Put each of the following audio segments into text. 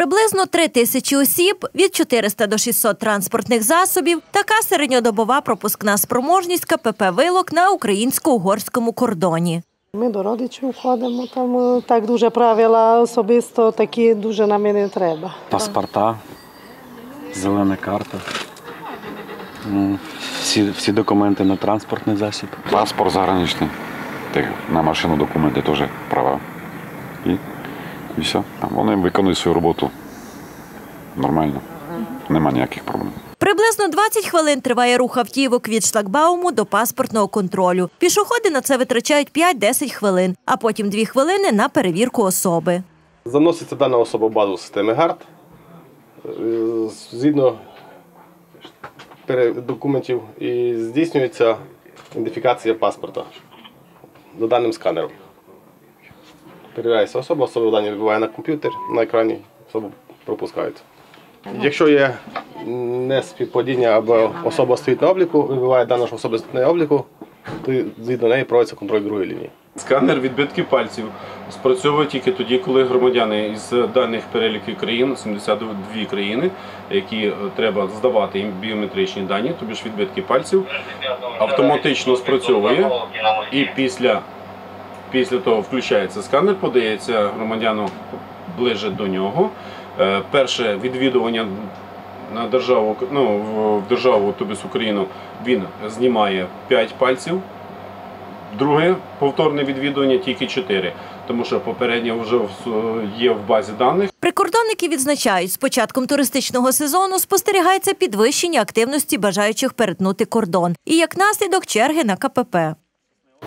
Приблизно 3 тисячі осіб, від 400 до 600 транспортних засобів. Така середньодобова пропускна спроможність КПП «Вилок» на українсько-угорському кордоні. Ми до родичів ходимо, там е, так дуже правила особисто такі дуже нам і не треба. паспорта, зелена карта. Ну, Всі, всі документи на транспортний засіб. Паспорт заграничний. На машину документи теж права. І, і все. Вони виконують свою роботу нормально. Нема ніяких проблем. Приблизно 20 хвилин триває рух автівок від шлагбауму до паспортного контролю. Пішоходи на це витрачають 5-10 хвилин, а потім 2 хвилини на перевірку особи. Заноситься дана особа в базу системи ГАРД. е, Згідно документів і здійснюється ідентифікація паспорта за даним сканером. Перевіряється особа, особа дані вибиває на комп'ютер, на екрані особу пропускається. Якщо є неспівпадіння або особа стоїть на обліку, вибиває дану ж особу на обліку, то згідно неї проводиться контроль другої лінії. Сканер відбитків пальців спрацьовує тільки тоді, коли громадяни із даних переліків країн, 72 країни, які е, треба здавати їм біометричні дані, тобі ж відбитки пальців, автоматично спрацьовує і після, після того включається сканер, подається громадяну ближе до нього. Е, Перше відвідування на державу, ну, в- державу, тобі Україну, він знімає 5 пальців. Друге повторне відвідування тільки 4, тому що попереднє вже є в базі даних. Прикордонники відзначають, з початком туристичного сезону спостерігається підвищення активності бажаючих перетнути кордон. І як наслідок черги на КПП.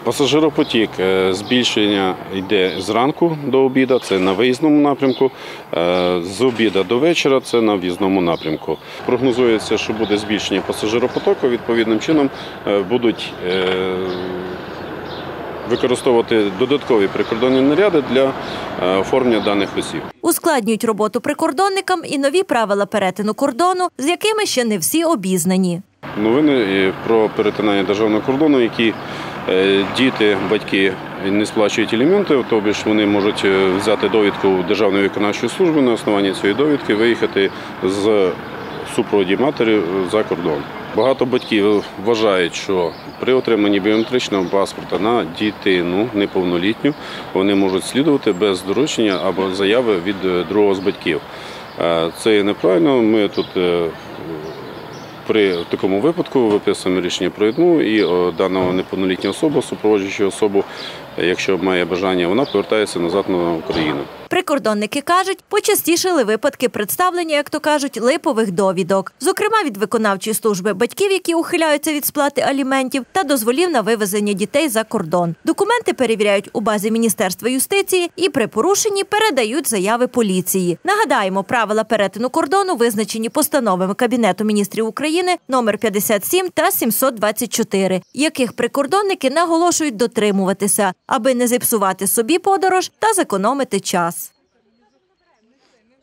Пасажиропотік е, збільшення йде зранку до обіду, це на виїзному напрямку. е, З обіду до вечора це на в'їзному напрямку. Прогнозується, що буде збільшення пасажиропотоку. Відповідним чином е, будуть використовувати додаткові прикордонні наряди для оформлення даних осіб. Ускладнюють роботу прикордонникам і нові правила перетину кордону, з якими ще не всі обізнані. Новини про перетинання державного кордону, які діти, батьки не сплачують аліменти, тобі ж вони можуть е, взяти довідку Державної виконавчої служби на основанні цієї довідки, виїхати з супроводі матері за кордон. Багато батьків вважають, що при отриманні біометричного паспорта на дитину неповнолітню вони можуть слідувати без доручення або заяви від е, другого з батьків. Е, Це є неправильно. Ми тут е, при такому випадку виписуємо рішення про відмову і о, дана неповнолітня особа, супроводжуюча особу, е, якщо має бажання, вона повертається назад на Україну. Прикордонники кажуть, почастішили випадки представлення, як то кажуть, липових довідок, зокрема від виконавчої служби батьків, які ухиляються від сплати аліментів, та дозволів на вивезення дітей за кордон. Документи перевіряють у базі Міністерства юстиції і при порушенні передають заяви поліції. Нагадаємо, правила перетину кордону визначені постановами Кабінету міністрів України номер 57 та 724, яких прикордонники наголошують дотримуватися, аби не зіпсувати собі подорож та зекономити час.